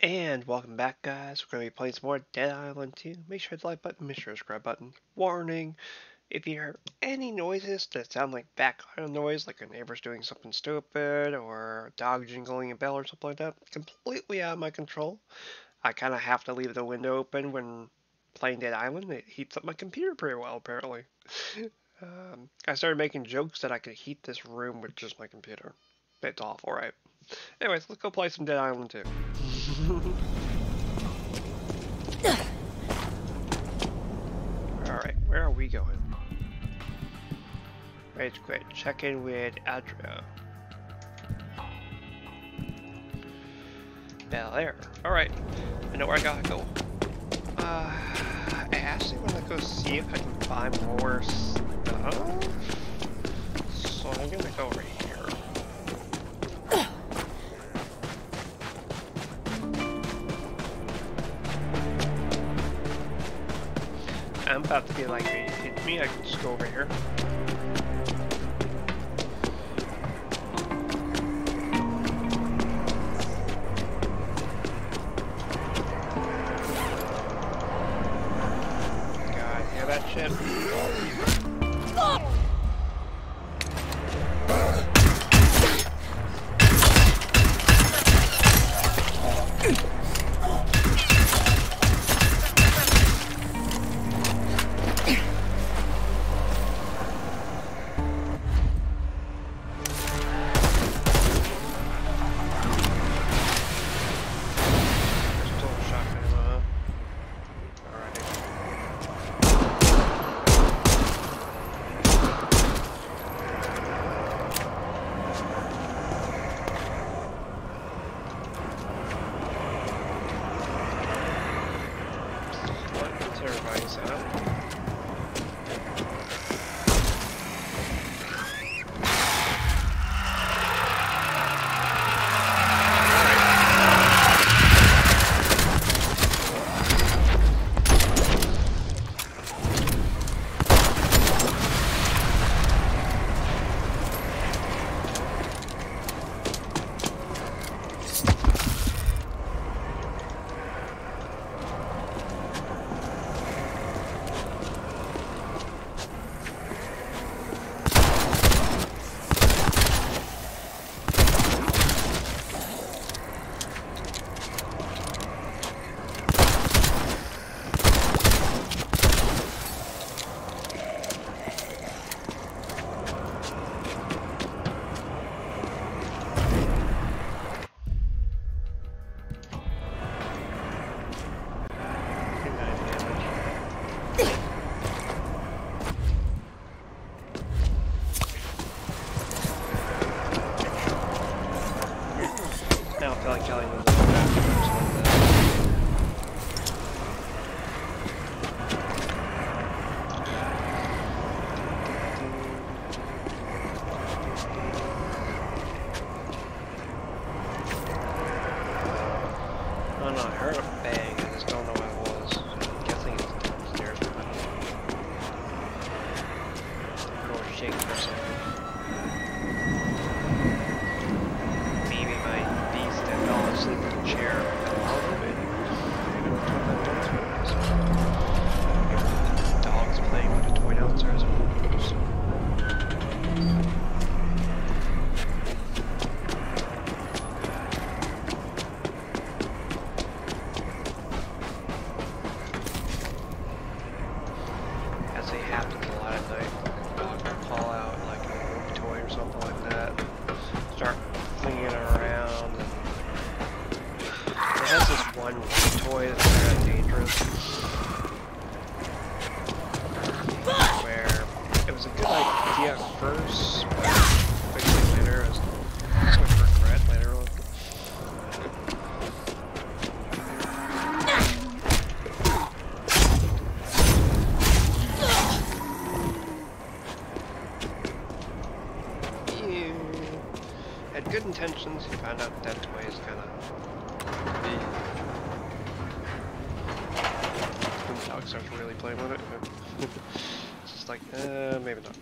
And welcome back guys, we're going to be playing some more Dead Island 2. Make sure to like button, make sure to subscribe button. Warning, if you hear any noises that sound like background noise, like a neighbor's doing something stupid, or a dog jingling a bell or something like that, completely out of my control. I kind of have to leave the window open when playing Dead Island. It heats up my computer pretty well, apparently. um, I started making jokes that I could heat this room with just my computer. It's awful, right? Anyways, let's go play some Dead Island 2. Alright, where are we going? Rage quit. Check in with Andrea. Bel Air. Alright. I know where I gotta go. Uh, I actually wanna go see if I can find more stuff. So I'm gonna go over here. I'm about to be like, kidding me? I can just go over here. intentions, he found out that way is kind of the dogs aren't really playing with it. it's just like, uh, maybe not.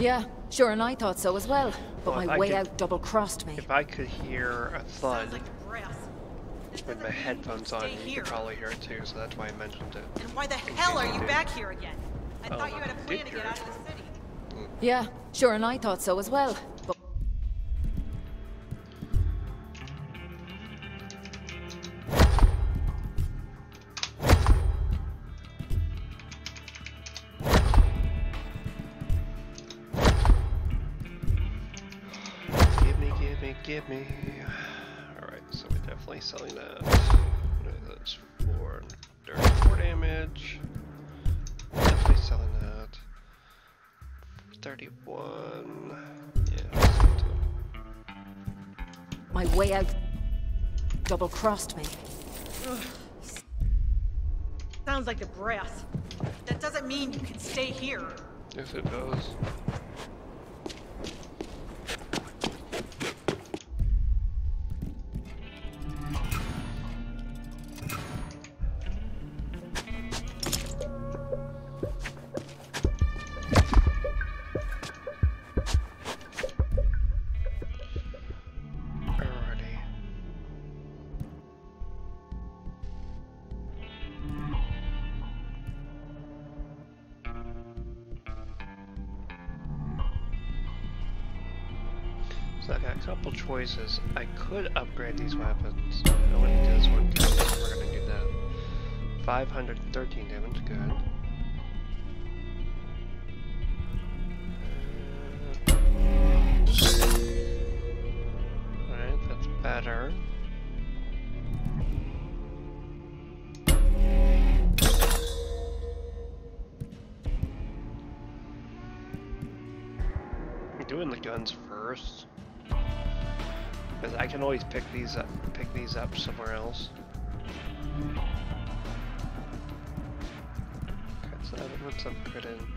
Yeah, sure, and I thought so as well. But well, my way could, out double crossed me. If I could hear a thud, like brass. That with my headphones on, stay you here. could probably hear it too, so that's why I mentioned it. And why the hell are you Dude. back here again? I Oh, thought you had a plan to get out of the city. Yeah, sure, and I thought so as well. Double crossed me. Sounds like the brass. That doesn't mean you can stay here. Yes, it does. Good. Alright, that's better. I'm doing the guns first. Because I can always pick these up pick these up somewhere else. So that one's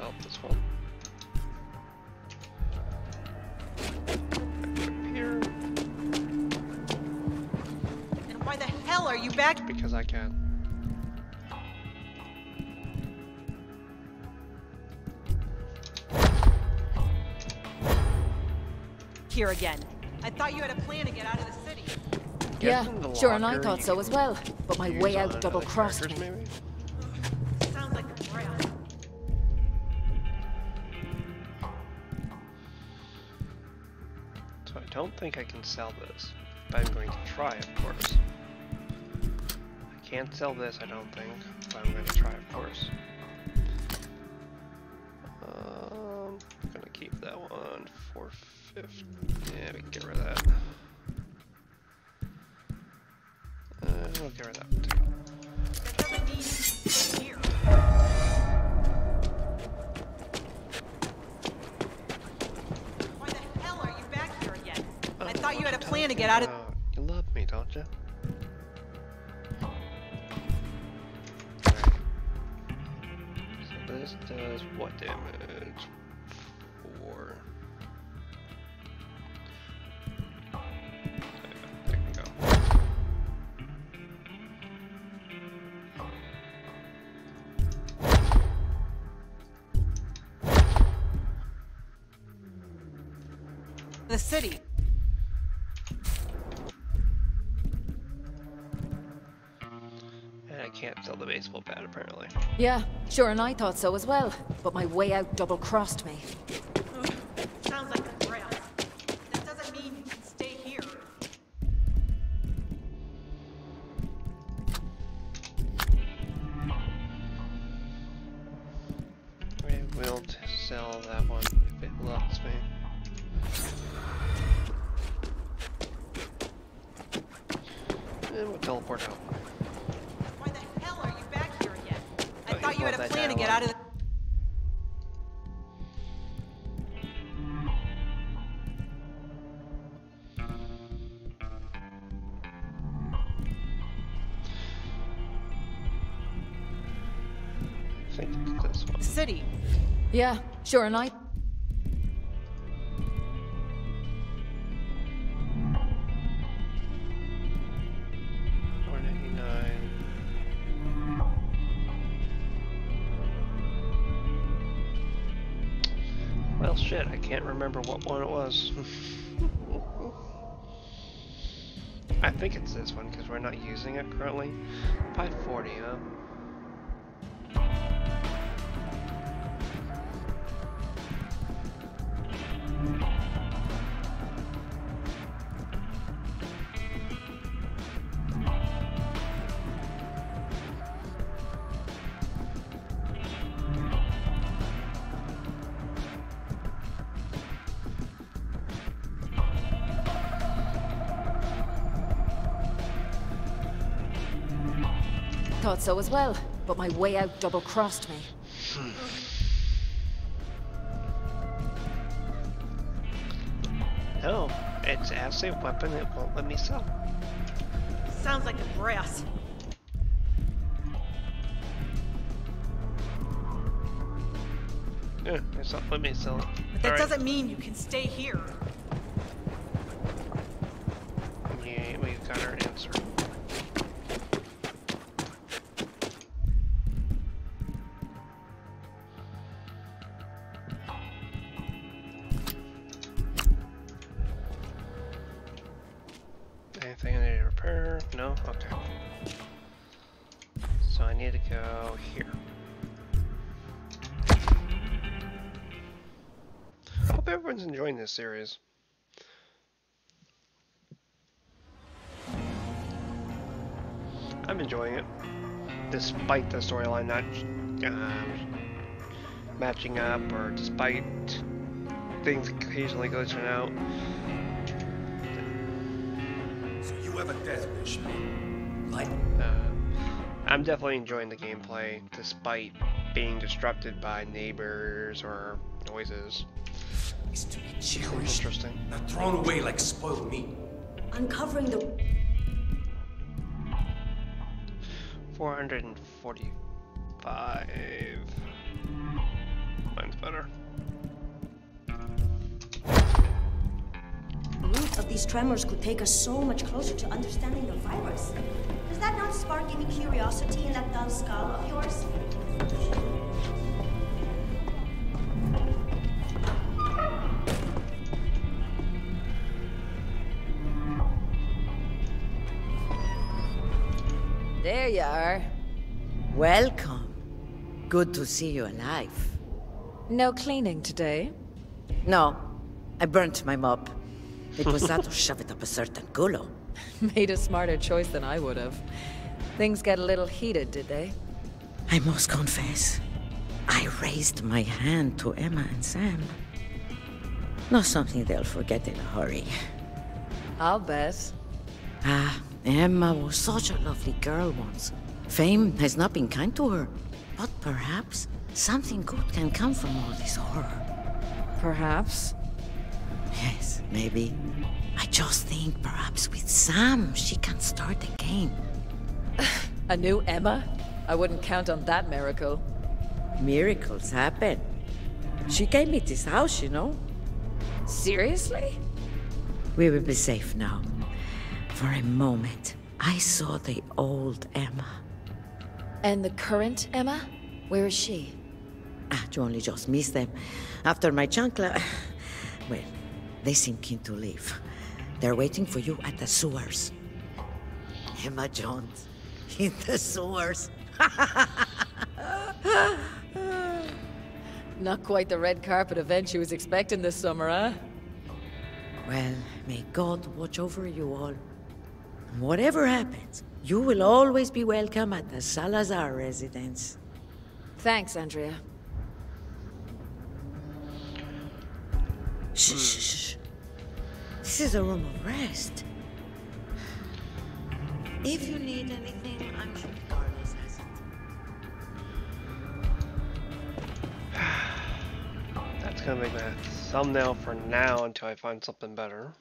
I'm this one. Here And why the hell are you back? because I can. Here again. I thought you had a plan to get out of the city. Yeah, the sure, and I thought so as well. But my way out double-crossed me. maybe? Think I can sell this, but I'm going to try, of course. I can't sell this, I don't think, but I'm going to try, of course. Um, I'm gonna keep that one for 50. Yeah, we can get rid of that. Uh, we'll get rid of. That get out of. about? You love me, don't you? So this does what damage? Four. There we go. the city. Apparently. Yeah, sure, and I thought so as well. But my way out double crossed me. Yeah, sure, and I... Well, shit, I can't remember what one it was. I think it's this one because we're not using it currently. 540, huh? Thought so as well, but my way out double-crossed me. No, it's as a weapon it won't let me sell. Sounds like a brass. Yeah, it's not let me sell it. But that Alright. doesn't mean you can stay here. Series. I'm enjoying it, despite the storyline not um, matching up, or despite things occasionally glitching out. So you have a death eh? Like, Uh, I'm definitely enjoying the gameplay, despite being disrupted by neighbors or noises. Is to be cherished, Interesting. not thrown away like spoiled meat. Uncovering the 445. Mine's better. The root of these tremors could take us so much closer to understanding the virus. Does that not spark any curiosity in that dull skull of yours? There you are. Welcome. Good to see you alive. No cleaning today? No, I burnt my mop. It was that or shove it up a certain culo. Made a smarter choice than I would have. Things get a little heated, did they? I must confess, I raised my hand to Emma and Sam. Not something they'll forget in a hurry. I'll bet. Ah, Emma was such a lovely girl once. Fame has not been kind to her, but perhaps something good can come from all this horror. Perhaps. Yes, maybe. I just think perhaps with Sam she can start again. A new Emma? I wouldn't count on that miracle. Miracles happen. She gave me this house, you know. Seriously? We will be safe now. For a moment, I saw the old Emma. And the current Emma? Where is she? Ah, you only just missed them. After my chancla... Well, they seem keen to leave. They're waiting for you at the sewers. Emma Jaunt. In the sewers. Not quite the red carpet event she was expecting this summer, huh? Well, may God watch over you all. Whatever happens, you will always be welcome at the Salazar residence. Thanks, Andrea. Shh, shh, shh. This is a room of rest. If you need anything, I'm sure Carlos has it. That's gonna be my thumbnail for now until I find something better.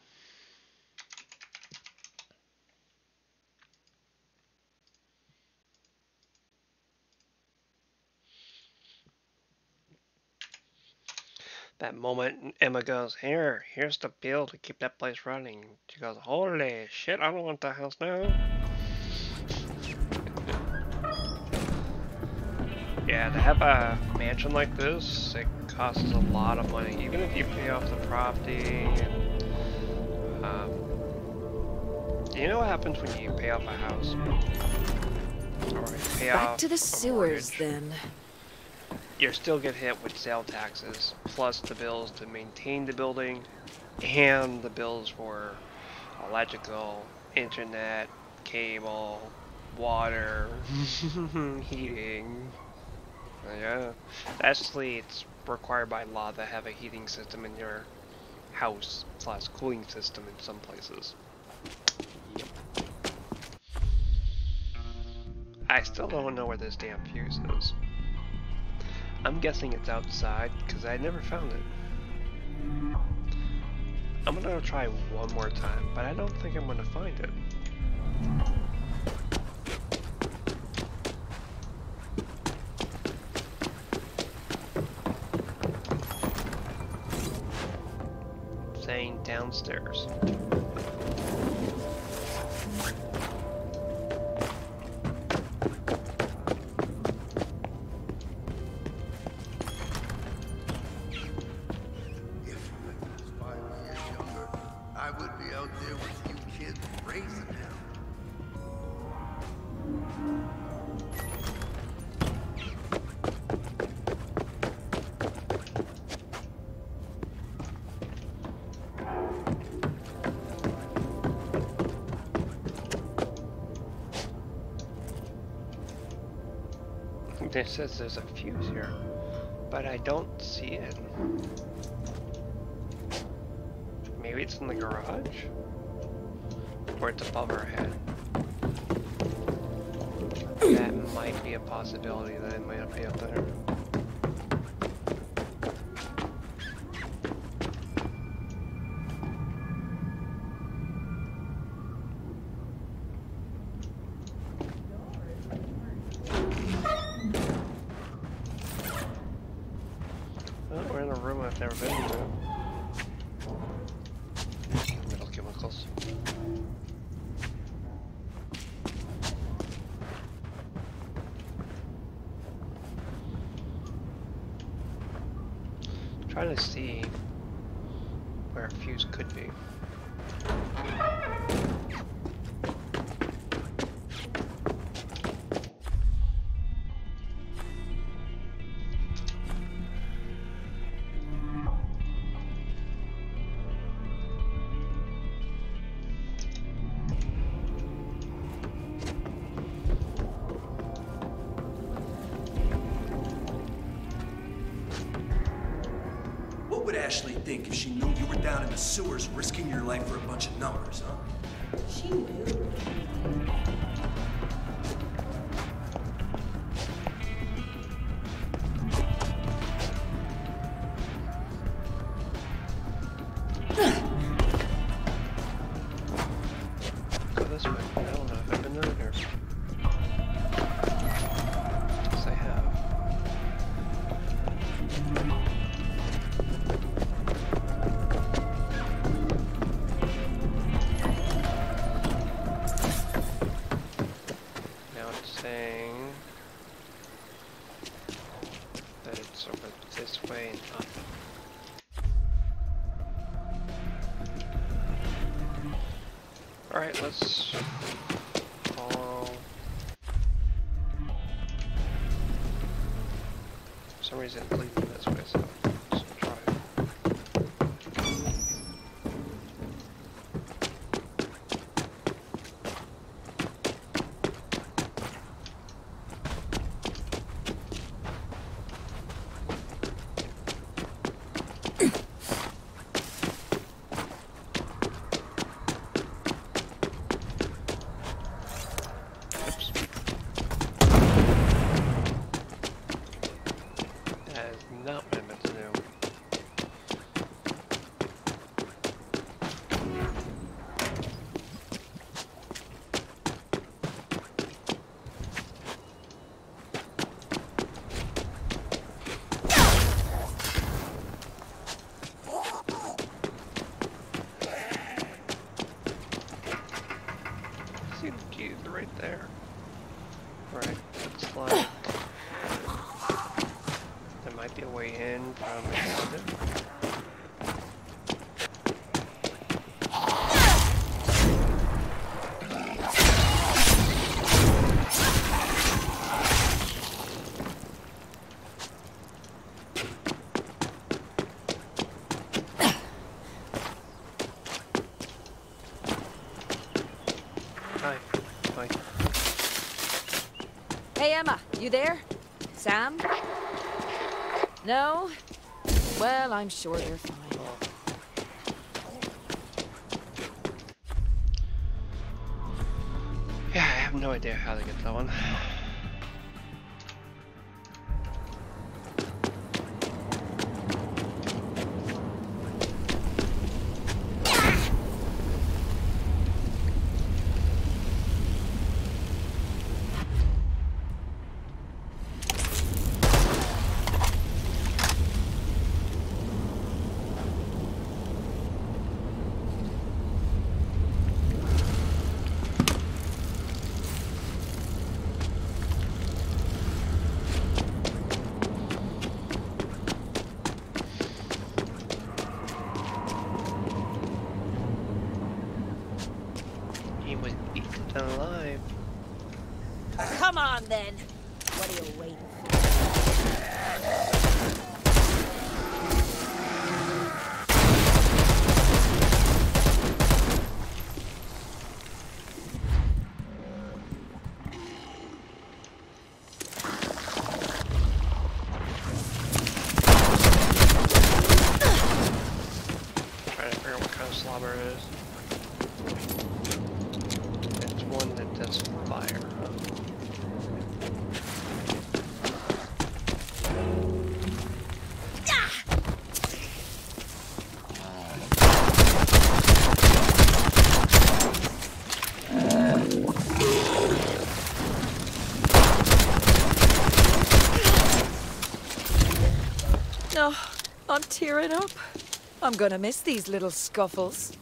That moment Emma goes, Here, here's the bill to keep that place running. She goes, Holy shit, I don't want the house now. Yeah, to have a mansion like this, it costs a lot of money. Even if you pay off the property. And, um, you know what happens when you pay off a house? Back off to the sewers, mortgage? then. You still get hit with sale taxes, plus the bills to maintain the building, and the bills for electrical, internet, cable, water, heating. Yeah, actually, it's required by law to have a heating system in your house plus cooling system in some places. Yep. I still don't know where this damn fuse is. I'm guessing it's outside because I never found it. I'm gonna try one more time, but I don't think I'm gonna find it. Saying downstairs. Says there's a fuse here, but I don't see it. Maybe it's in the garage? Or it's above our head. That might be a possibility that it might be up there. Think if she knew you were down in the sewers risking your life for a bunch of numbers, huh? She knew. No? Well, I'm sure they're fine. Yeah, I have no idea how to get that one. He was eaten alive. Come on, then. What are you waiting for? Trying to figure out what kind of slobber it is. It's one that does fire. huh? No, I'm tearing up. I'm gonna miss these little scuffles.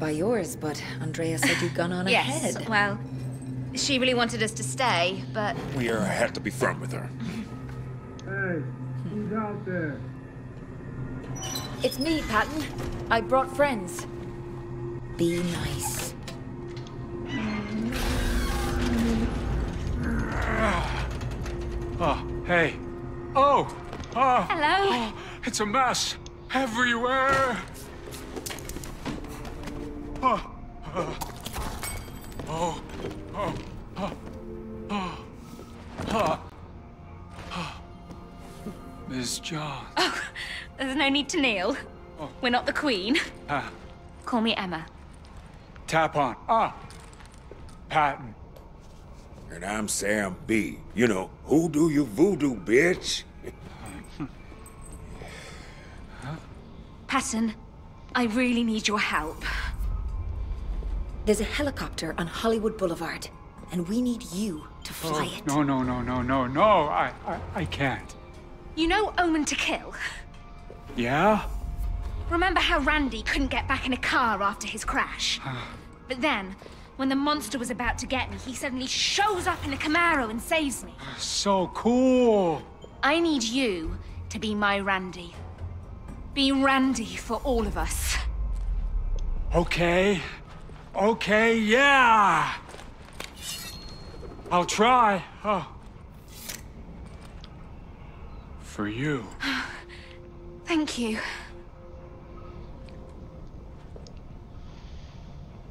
By yours, but Andrea said you'd gone on Yes. ahead. Well, she really wanted us to stay, but We uh, had to be firm with her. Hey, who's out there? It's me, Patton. I brought friends. Be nice. Oh, hey. Oh! Oh! hello. It's a mess! Everywhere! No need to kneel. We're not the queen. Ah, Call me Emma. tap on. Ah! Patton. And I'm Sam B. You know, who do you voodoo, bitch? Patton, I really need your help. There's a helicopter on Hollywood Boulevard, and we need you to fly Oh, it. no, no, no, no, no, no. I, I, I can't. You know Omen to Kill? Yeah? Remember how Randy couldn't get back in a car after his crash? Ah. but then, when the monster was about to get me, he suddenly shows up in a Camaro and saves me. So cool. I need you to be my Randy. Be Randy for all of us. Okay. Okay, yeah. I'll try. Oh. For you. Thank you.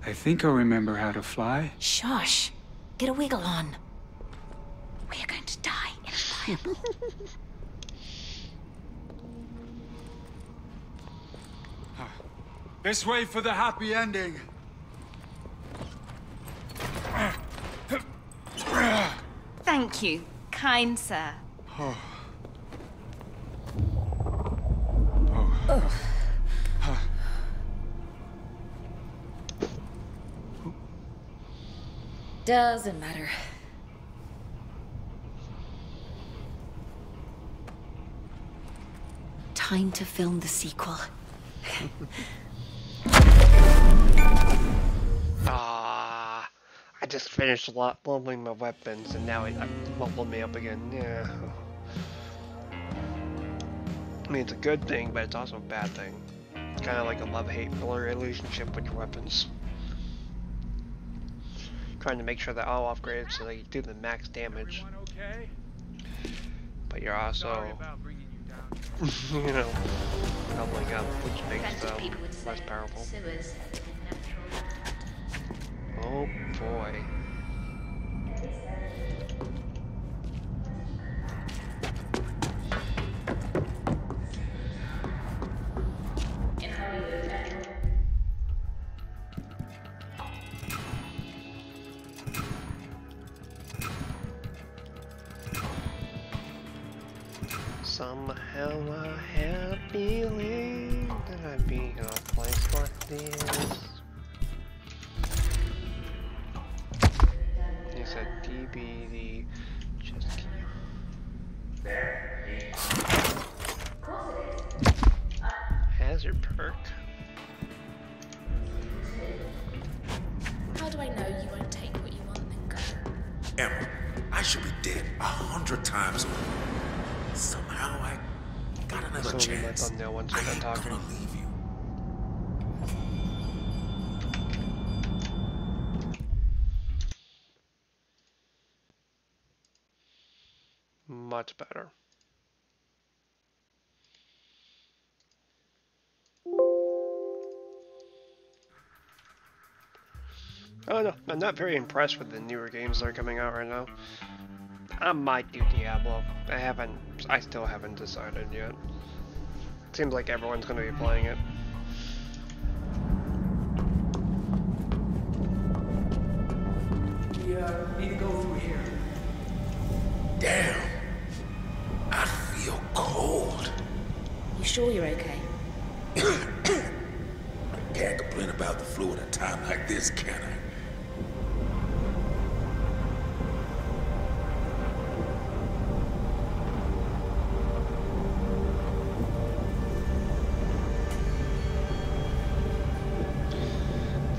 I think I remember how to fly. Shush. Get a wiggle on. We are going to die in a fireball. This way for the happy ending. Thank you, kind sir. Oh. Doesn't matter. Time to film the sequel. Ah, I just finished lo- leveling my weapons, and now it, I'm me up again. Yeah. I mean, it's a good thing, but it's also a bad thing. It's kind of like a love-hate relationship with your weapons. Trying to make sure they're all upgraded so they do the max damage, okay? but you're also, bringing you down. you know, doubling up, which makes Plenty them of people would say less powerful. sewers have been natural habitat. Oh boy. Much better. Oh I'm not very impressed with the newer games that are coming out right now. I might do Diablo. I haven't, I still haven't decided yet. Seems like everyone's gonna be playing it.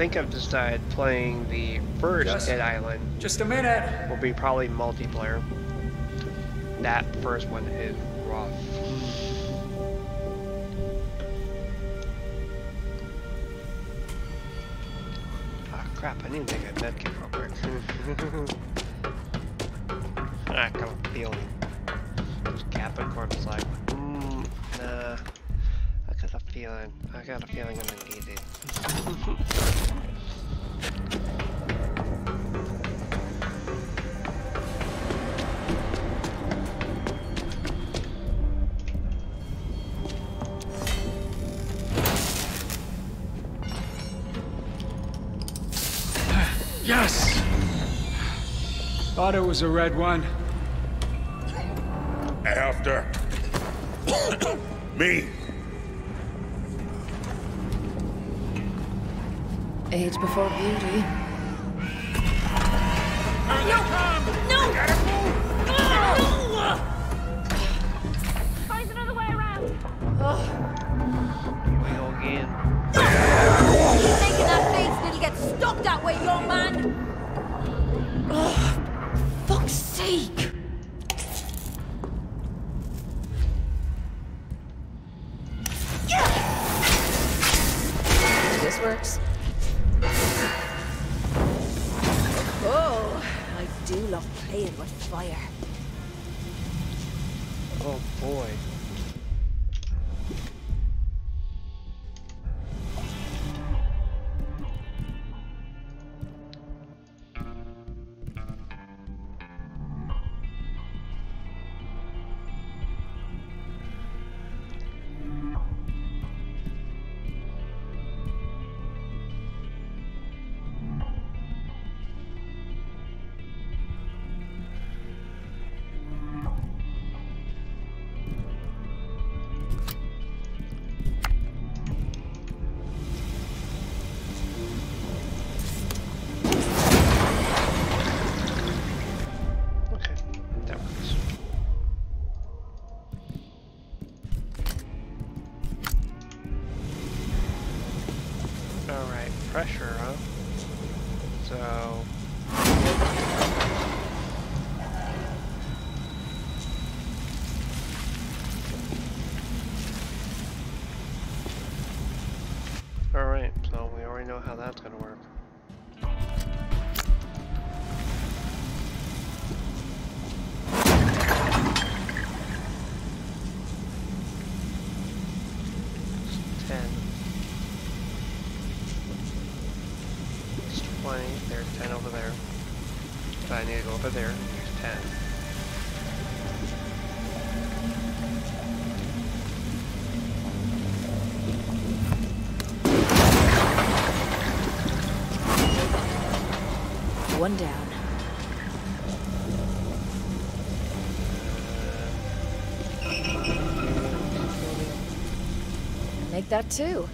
Think I've decided playing the first Just- Dead Island Just a minute. will be probably multiplayer. That first one is rough. Ah, crap, I need to make a medkit real quick. I got a feeling. This Capricorn's like, mm, nah. I got a feeling. I got a feeling I'm gonna need it. Thought it was a red one. After me. Age before beauty. how that's gonna work. that too.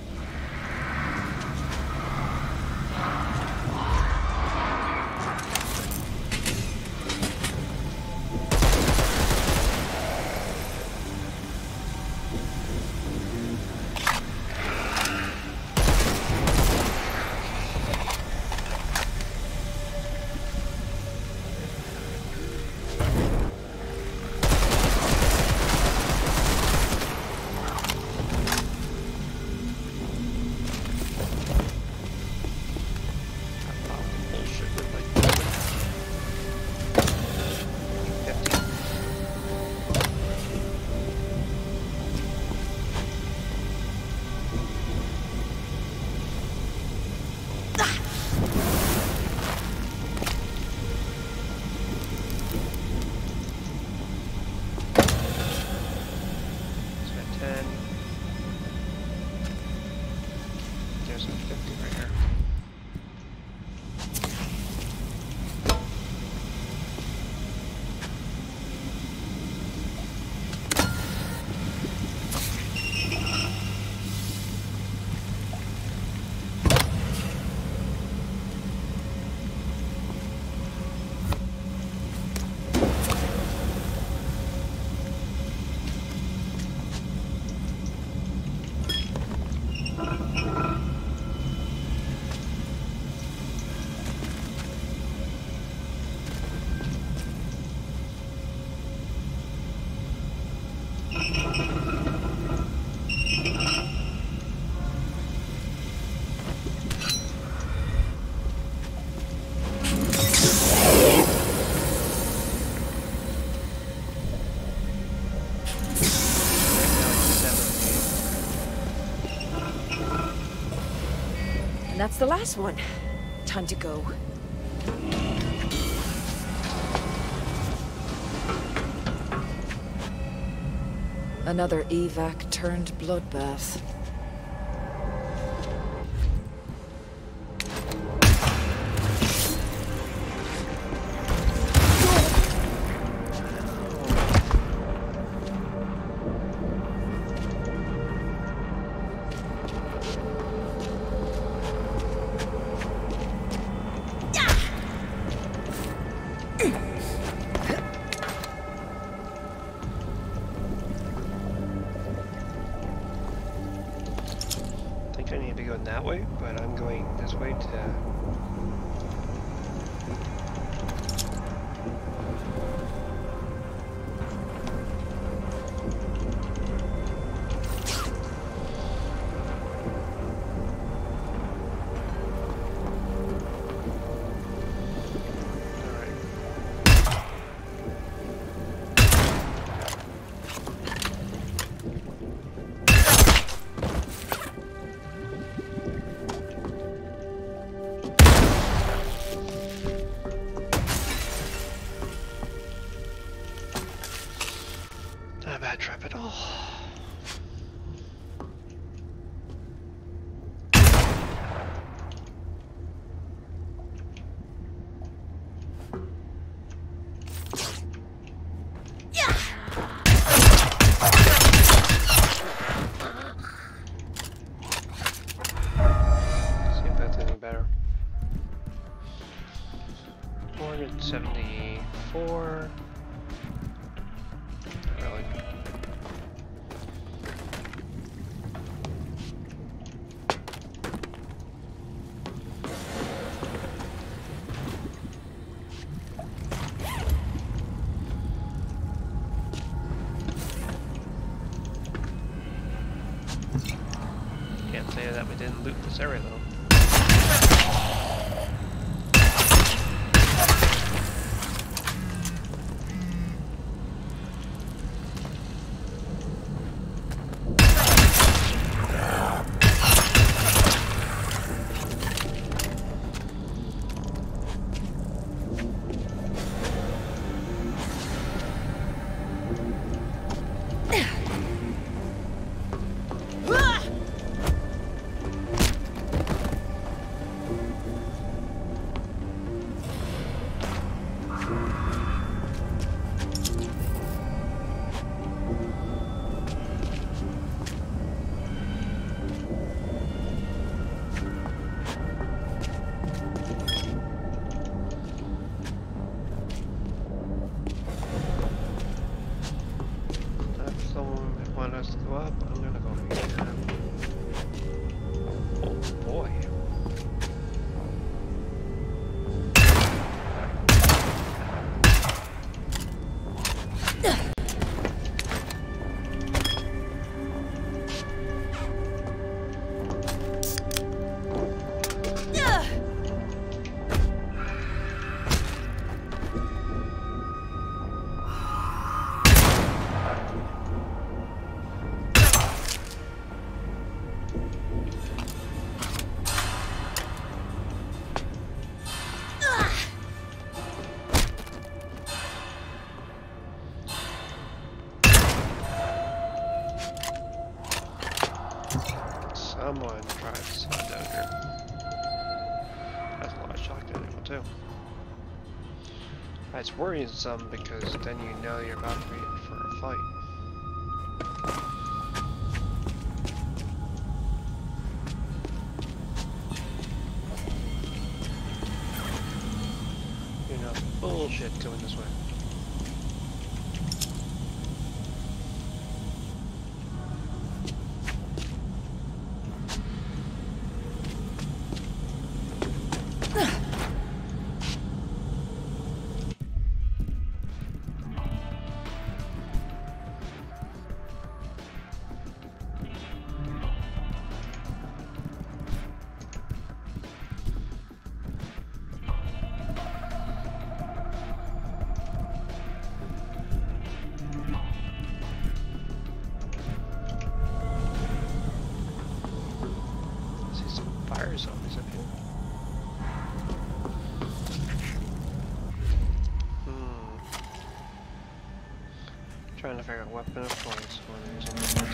that's the last one. Time to go. Another evac turned bloodbath. worrisome because then you know you're about figure out what bit of points one is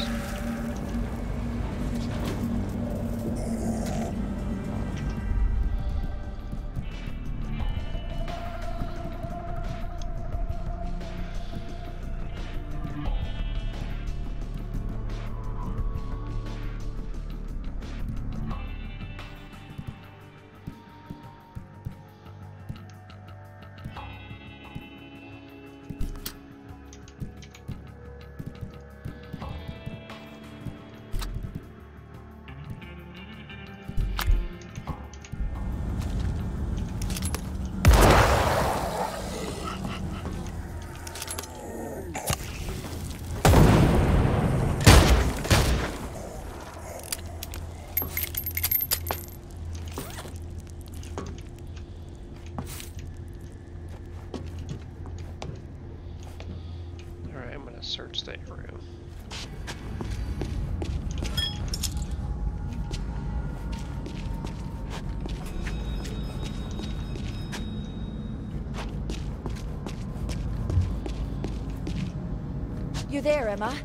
search that room. You there, Emma?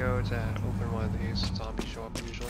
go to open one of these, zombies show up usually.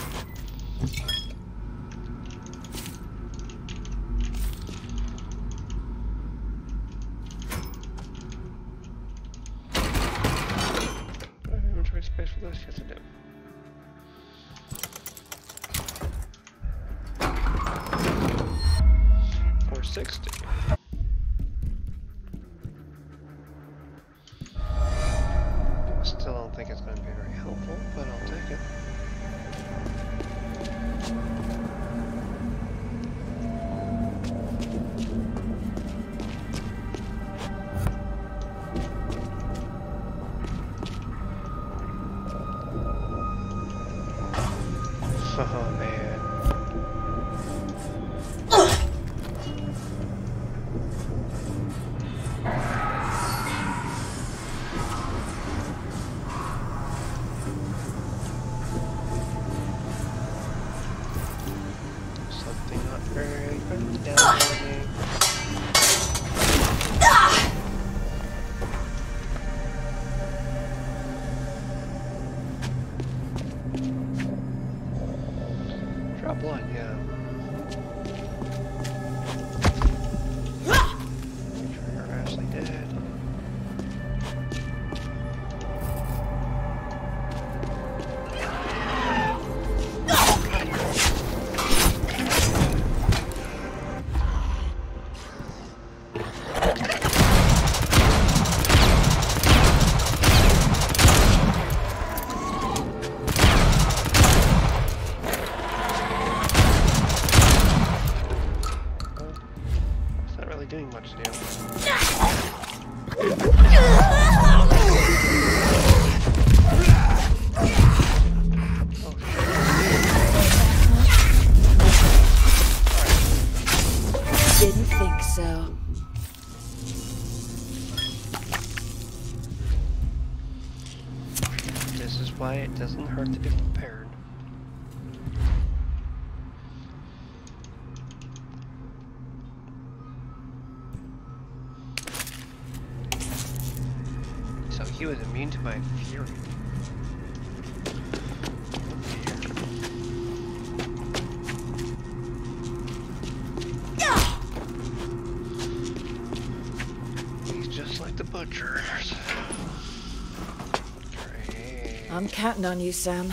I'm counting on you, Sam.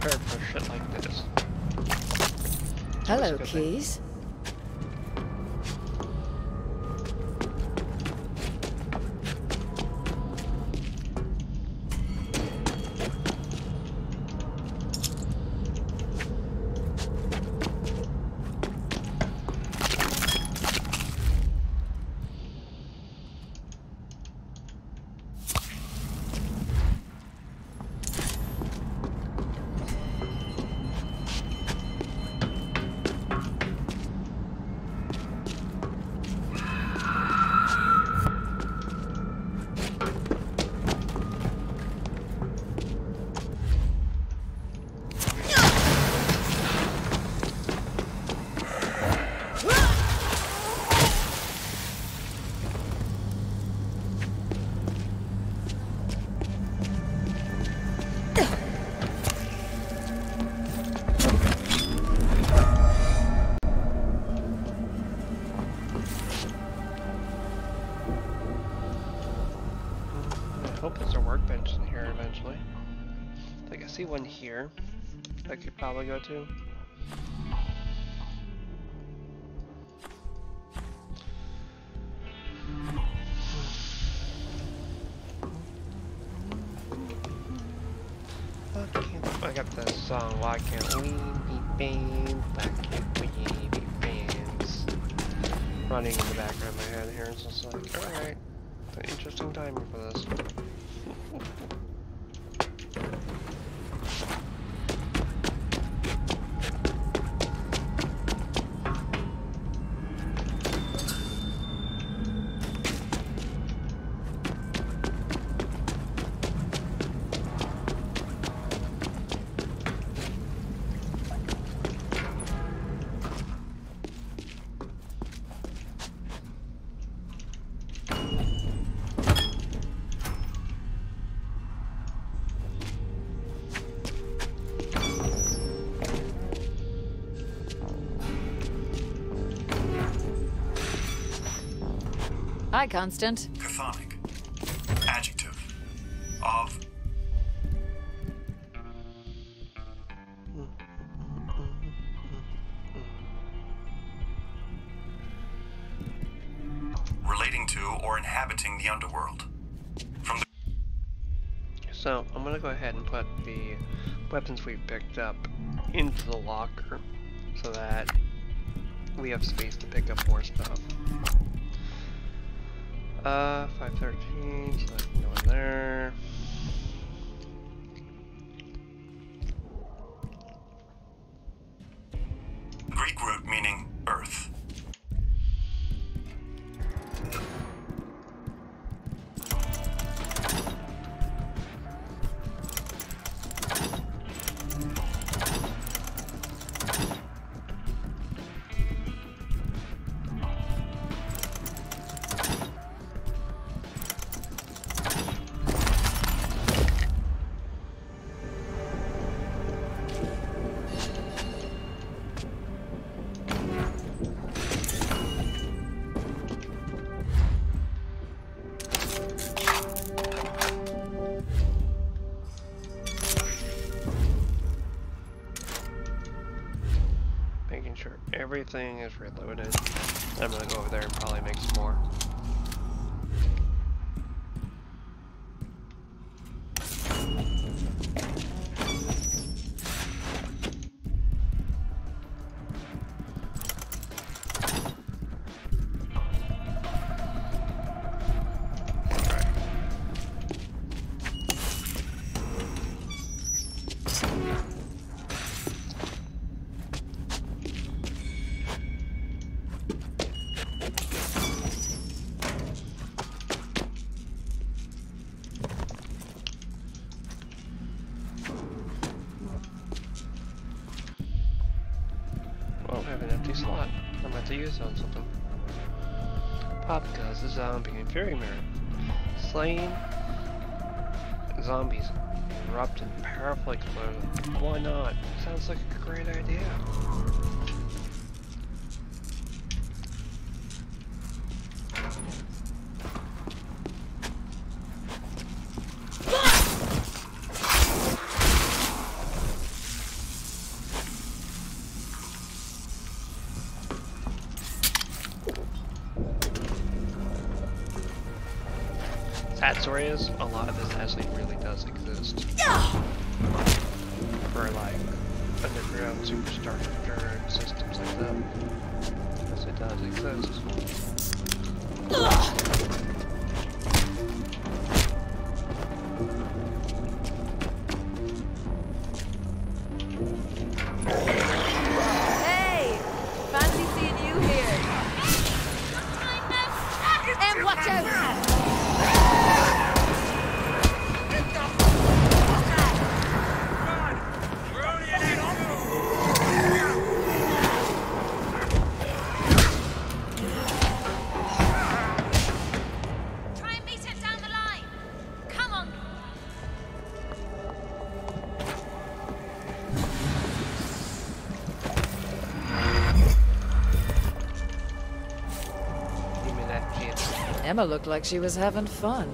prepared for shit like this. Hello. Keys. Hi, Constant. Chthonic. Adjective. Of. Relating to or inhabiting the underworld. From the so, I'm gonna go ahead and put the weapons we picked up into the locker so that we have space to pick up more stuff. Uh, 513, so no one there. everything is reloaded. I'm gonna go over there and probably make some more. fairy mirror. at Zoria's, a lot of this actually really does exist. For like underground superstar systems like that. Because it does exist. Emma looked like she was having fun.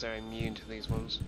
They're immune to these ones.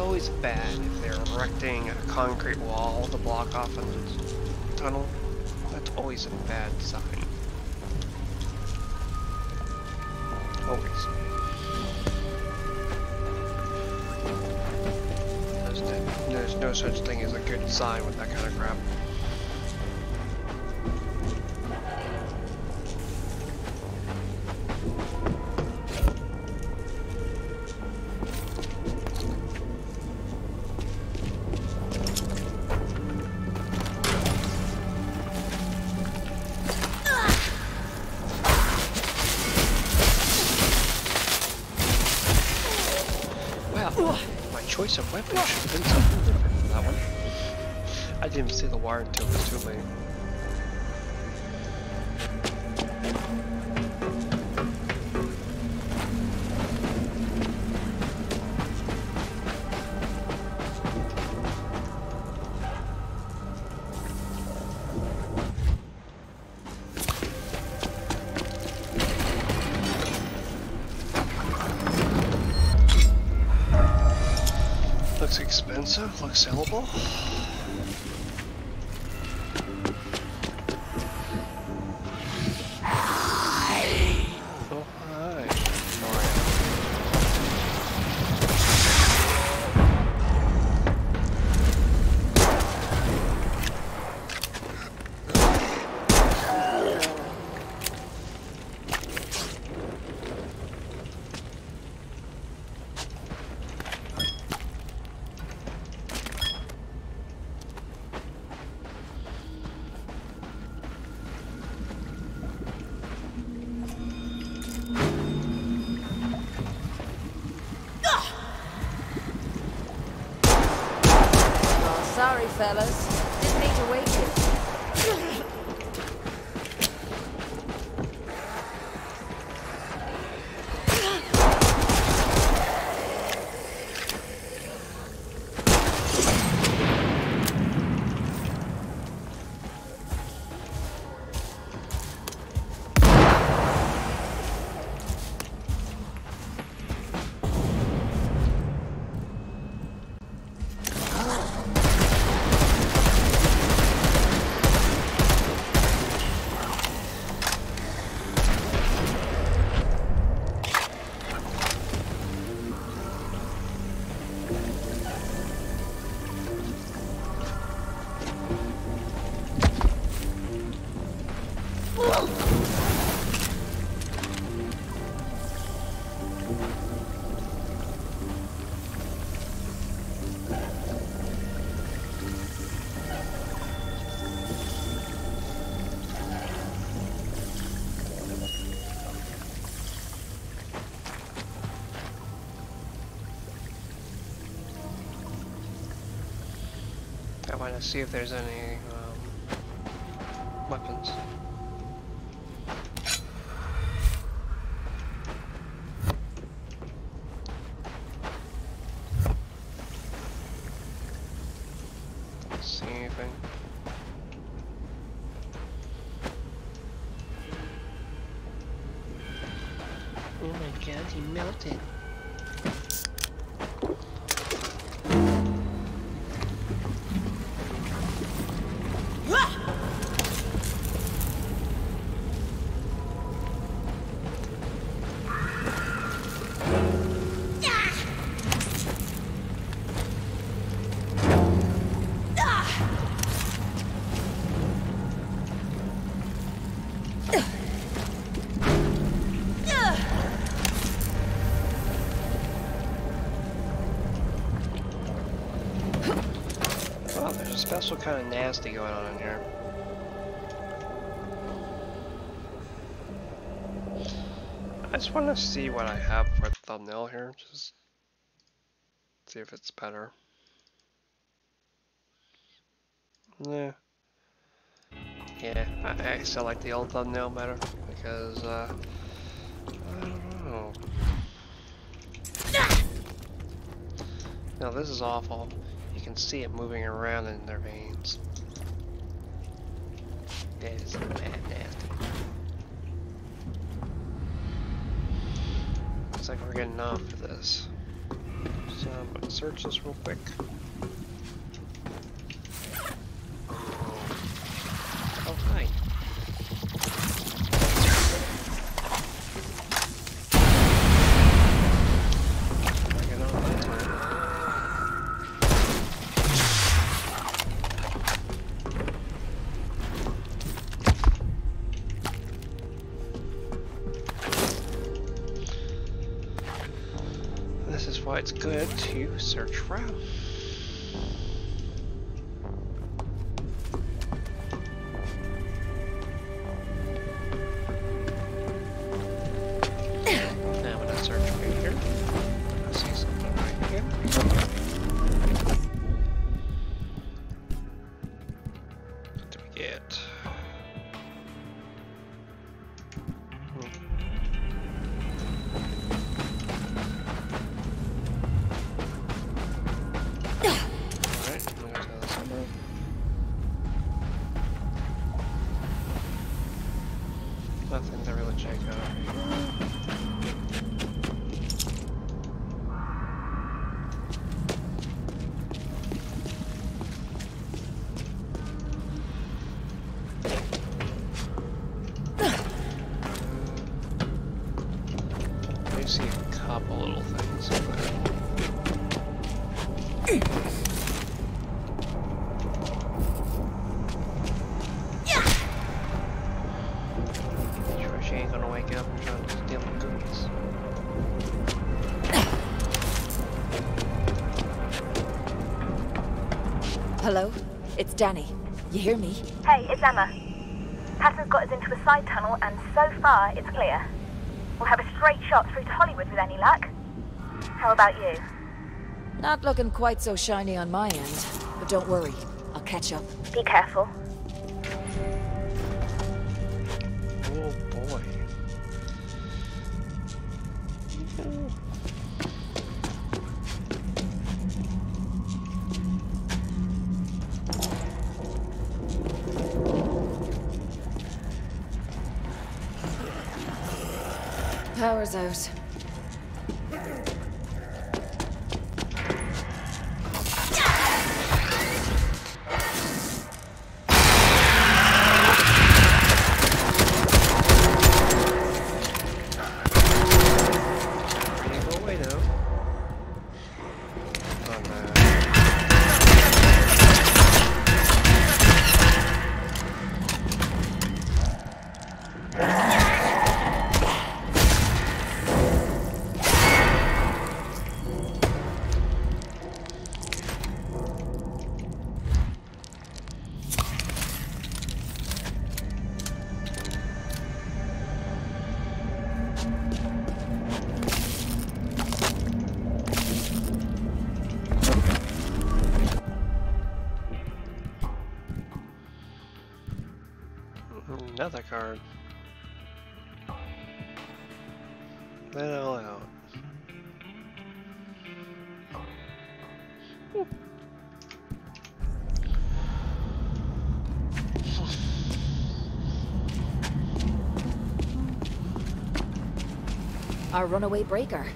Always bad if they're erecting a concrete wall to block off choice of weapon should have been something different that one. I didn't even see the wire until it was too late. Looks. See if there's any um, weapons. There's a special kind of nasty going on in here. I just want to see what I have for the thumbnail here, just see if it's better. Yeah. Yeah, I, I still like the old thumbnail better because, uh, I don't know. No, this is awful. You can see it moving around in their veins. That is bad nasty. Looks like we're getting off of this. So I'm gonna search this real quick. Danny, you hear me? Hey, it's Emma. Patton's got us into a side tunnel, and so far, it's clear. We'll have a straight shot through to Hollywood with any luck. How about you? Not looking quite so shiny on my end, but don't worry. I'll catch up. Be careful. Our runaway breaker.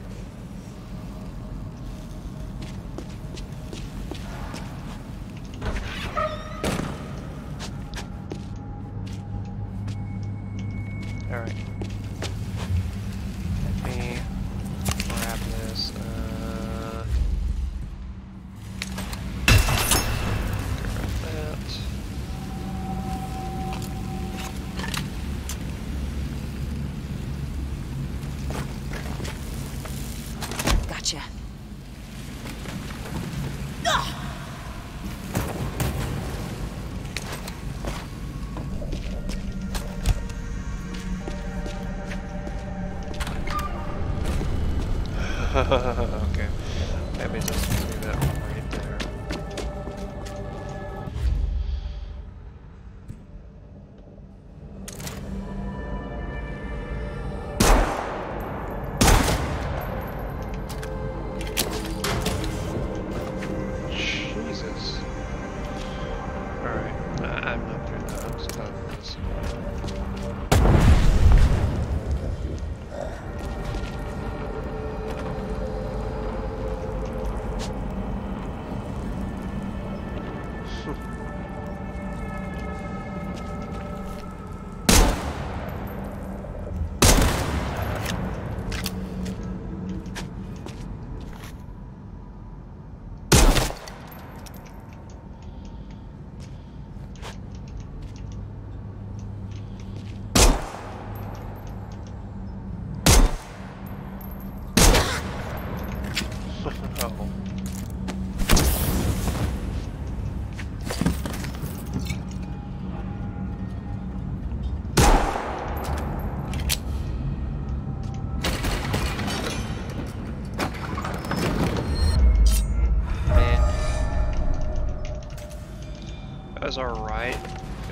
Was alright.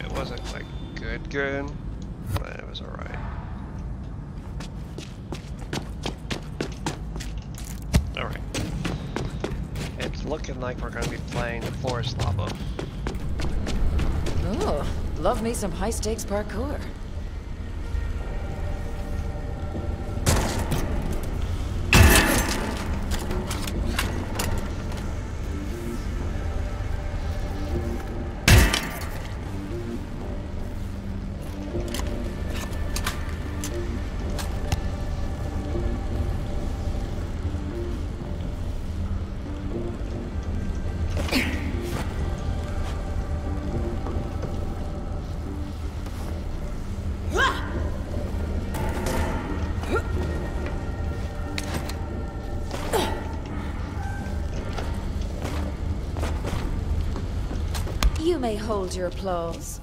It wasn't like good good, but it was alright. Alright. It's looking like we're gonna be playing the Floor Is Lava. Oh, love me some high stakes parkour. May hold your applause.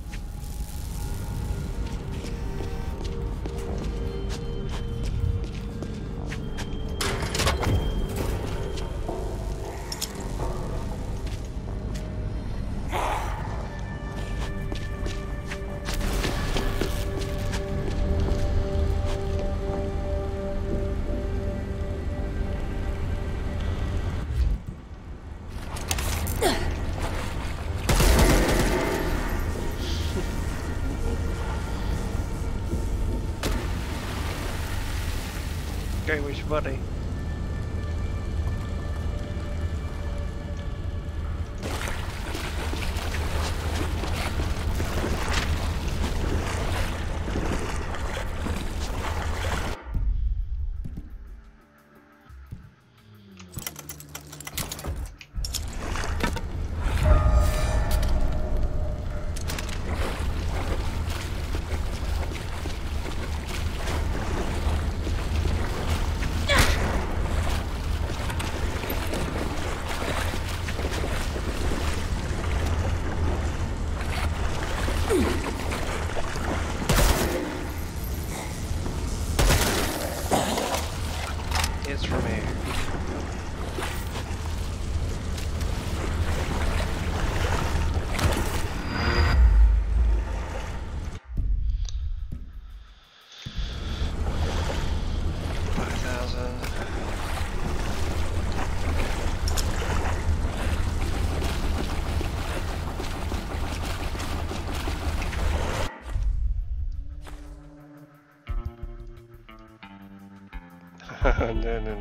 Buddy? No, then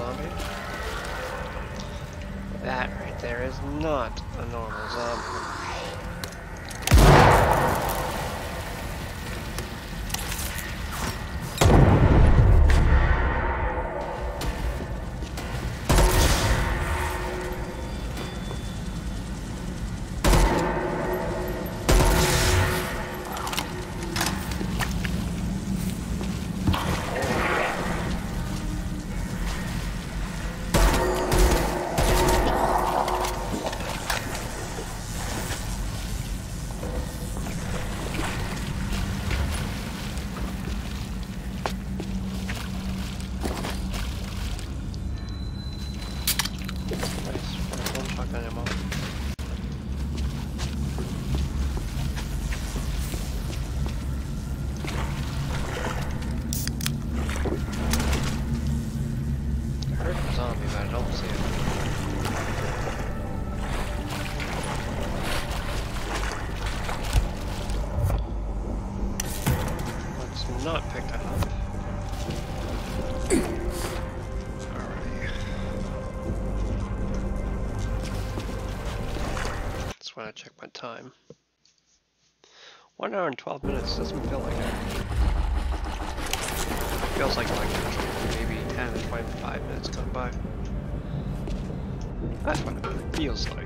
zombie. That right there is not a normal zombie. time. One hour and 12 minutes doesn't feel like it. Feels like like maybe 10 or 25 minutes gone by. That's what it feels like.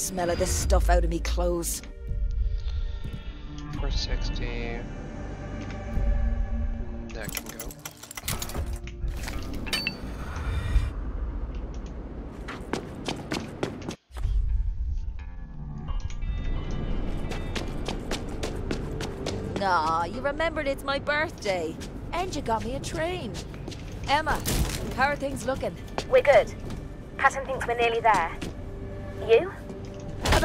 smell of this stuff out of me clothes. 460. Mm, that can go. Nah, you remembered it's my birthday. And you got me a train. Emma, how are things looking? We're good. Patton thinks we're nearly there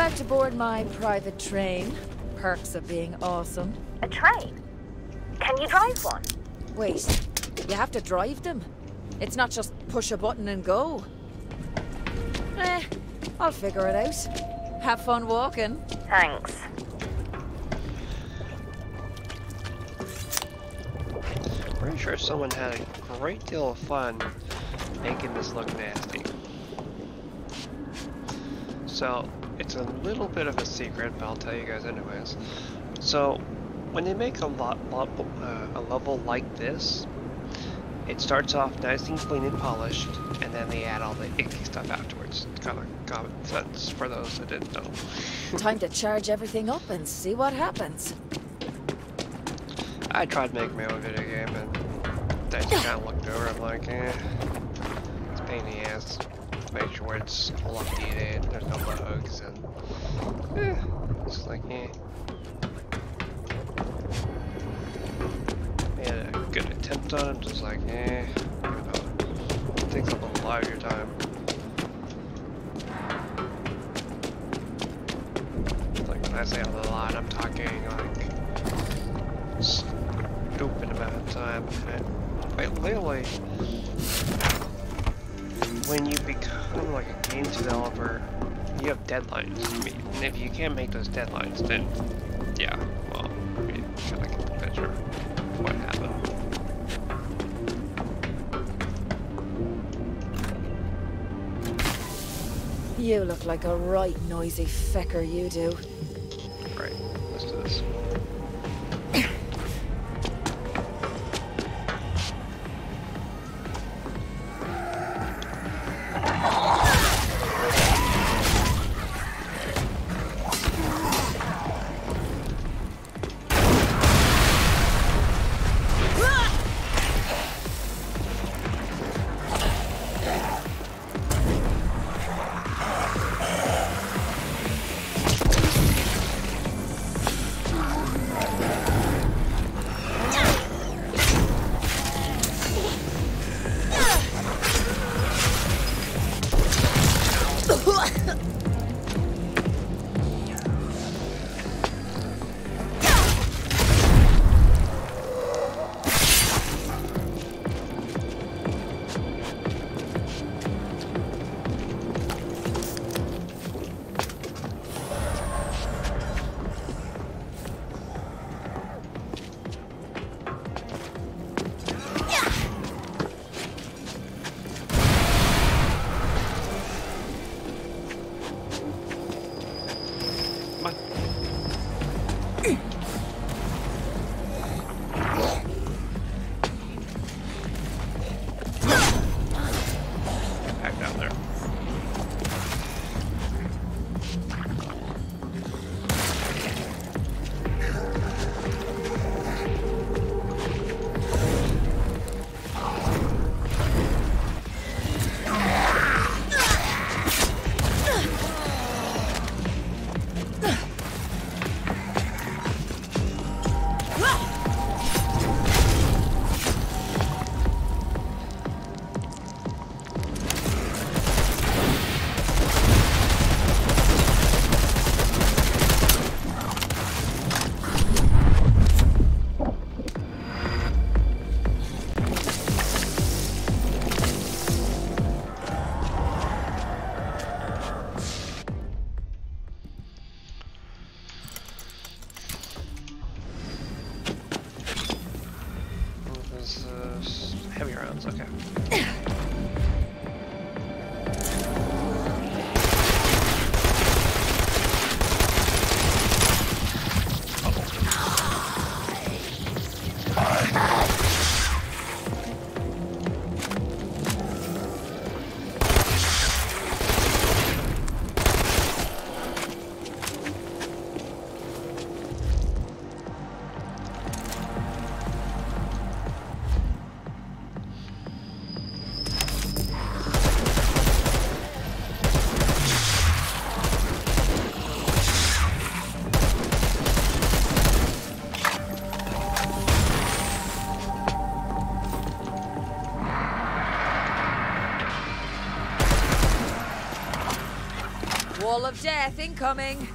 like to board my private train? Perks of being awesome. A train? Can you drive one? Wait, you have to drive them? It's not just push a button and go. Eh, I'll figure it out. Have fun walking. Thanks. Pretty sure someone had a great deal of fun making this look nasty. So, it's a little bit of a secret, but I'll tell you guys anyways. So, when they make a, lot, lot uh, a level like this, it starts off nice and clean and polished, and then they add all the icky stuff afterwards. It's kind of common sense for those that didn't know. Time to charge everything up and see what happens. I tried making my own video game, and then just kind of looked over. I'm like, eh, it's a pain in the ass. Make sure it's all updated. There's no bugs, and eh, it's like, eh. Made a good attempt on it, just like, eh, you know, it takes up a lot of your time. Like when I say a lot, I'm talking like stupid amount of time. Wait, lately, when you become like a game developer, you have deadlines. And if you can't make those deadlines, then yeah, well, get the picture of what happened. You look like a right noisy fecker, you do. Wall of death incoming.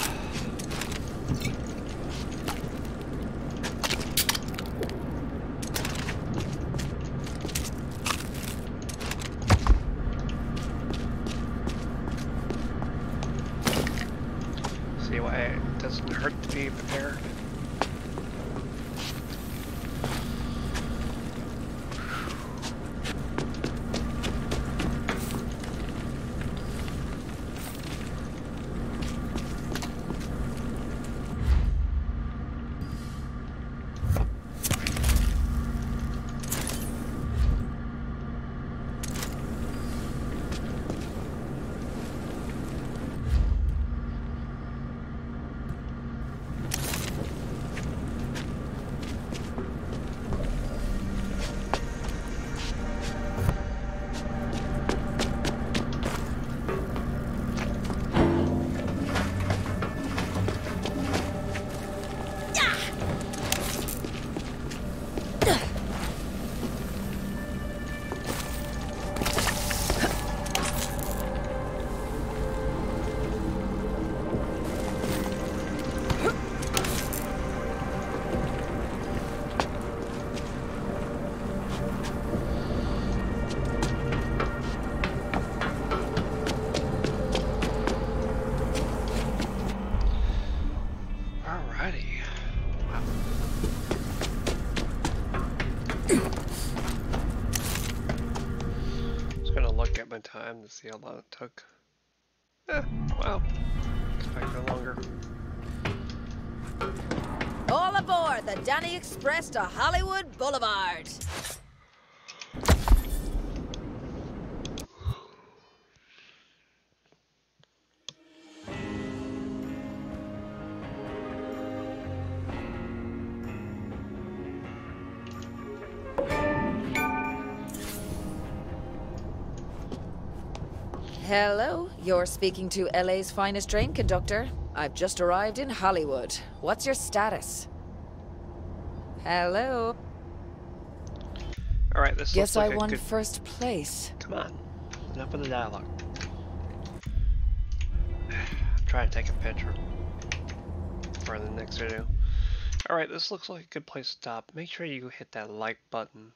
see how long it took. Eh, wow. Expect no longer. All aboard the Danny Express to Hollywood Boulevard. You're speaking to LA's finest train conductor. I've just arrived in Hollywood. What's your status? Hello. All right, this Guess like I won good... first place. Come on, enough of the dialogue. I'm trying to take a picture for the next video. Alright, this looks like a good place to stop. Make sure you hit that like button.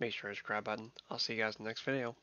Make sure to subscribe button. I'll see you guys in the next video.